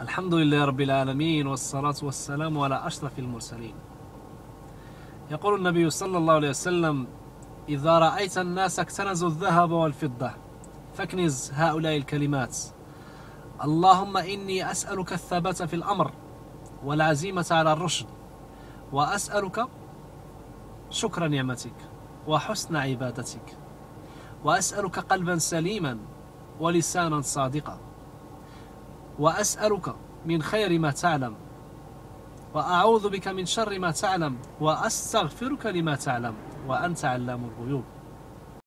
الحمد لله رب العالمين والصلاة والسلام على أشرف المرسلين. يقول النبي صلى الله عليه وسلم إذا رأيت الناس اكتنزوا الذهب والفضة فاكنز هؤلاء الكلمات. اللهم إني أسألك الثبات في الأمر والعزيمة على الرشد وأسألك شكر نعمتك وحسن عبادتك وأسألك قلبا سليما ولسانا صادقا. وأسألك من خير ما تعلم وأعوذ بك من شر ما تعلم وأستغفرك لما تعلم وأنت علام الغيوب.